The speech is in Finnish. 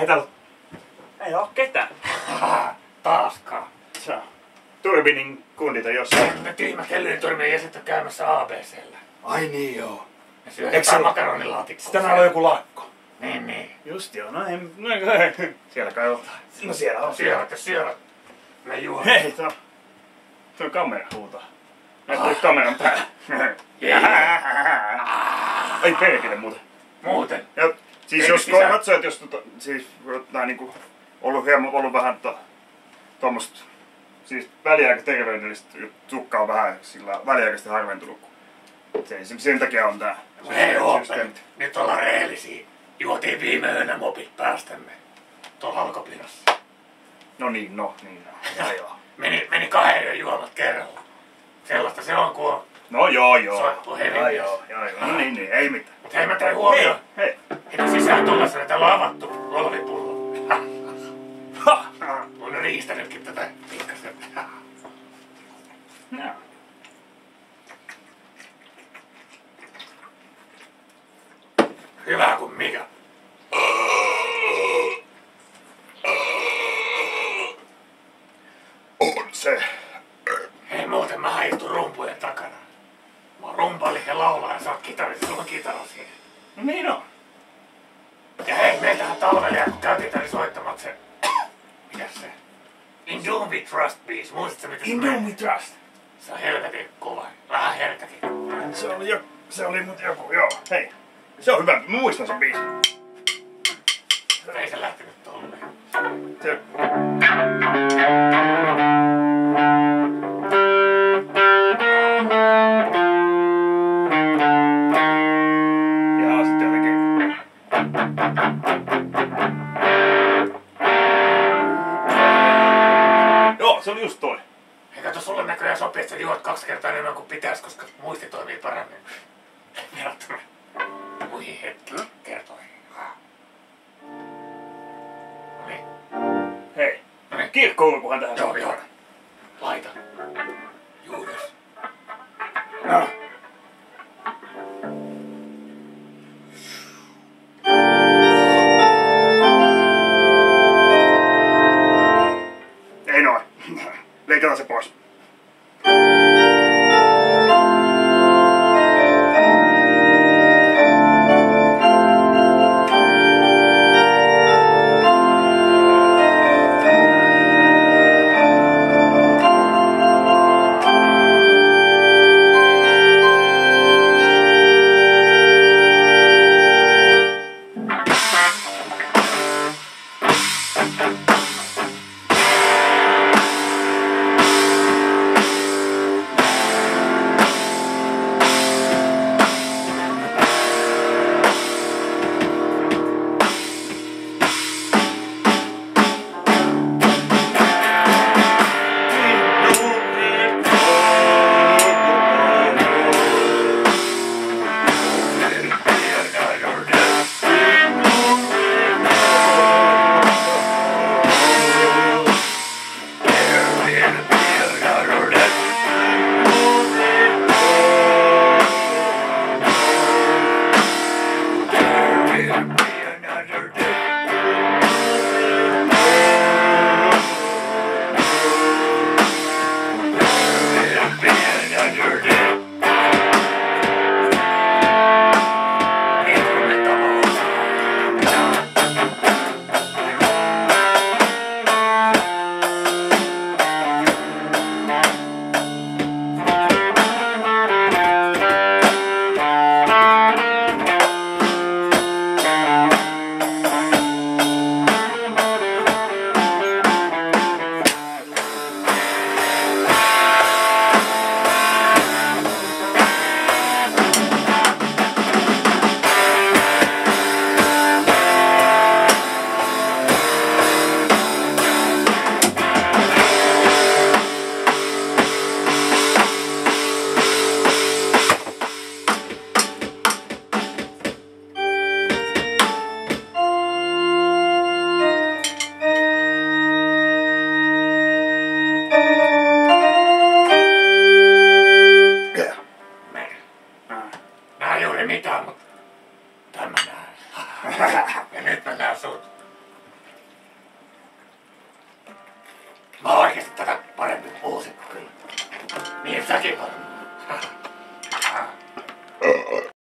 Ei täällä... Ei oo ketään. Taaskaan. Se on Turbinin kundit on jossain. Ne tyhmät hellyyturmien jäsenet on käymässä ABCllä. Ai niin joo. Ne syö ole- makaronilaatikkoa. Tänään on joku lakko. Niin, niin. Just joo, no ei... No, siellä kai on. No siellä on. Syövät ja syövät. Me juo. Hei, tuo... Tuo kamera huutaa. Näyttää kameran päällä. Ai perkele muuten. Muuten. Ja, siis jos sisä- katsoo, että jos tota, siis nää niinku ollut hieman ollut vähän to, tuommoista siis väliaika terveydellistä tukkaa vähän sillä väliaikaisesti harventunut. kun Se, sen, sen takia on tää. Hei Oopen, systeemi. nyt ollaan rehellisiä. Juotiin viime yönä mopit päästämme. Tuolla halkopihassa. No niin, no niin. No. Ja, joo. Meni, meni kahden yön juomat kerralla. Sellaista se on, kun on. No joo joo. Soittu heavy Joo joo, joo, joo. No niin, niin, ei mitään. Mut hei mä tein Hei, huomioon. hei. Heti sisään tullessa täällä on avattu olvipullo. Ha! On riistänytkin tätä pikkasen. No. Hyvä kuin mikä. On se. Hei muuten mä istun rumpujen takana. Mä oon rumpali ja laulaa ja sä oot kitaristi, sulla on kitara siihen. No niin on. Ja hei, meiltähän talvella kun käytiin tänne soittamat se... Mikäs se? In Doom We Trust biisi. Muistatko mitä se In? Doom We Trust. Se on helvetin kova. Vähän herkäkin. Se oli, jo, se oli mut joku, joo. Hei. Se on hyvä, mä muistan sen biisin. Ei se lähtenyt tolleen. Se, Joo, se oli just toi. Hei kato, sulle näköjään sopii, että juot kaksi kertaa enemmän kuin pitäis, koska muisti toimii paremmin. Verrattuna muihin hetkiin kertoihin. No niin, Hei. no niin. Kirkkoulkuhan tähän Joo, joo. Laita. Juudas. No. legal essa aposta. Mä oon oikeesti tätä parempi muusikko kyllä. Niin säkin on.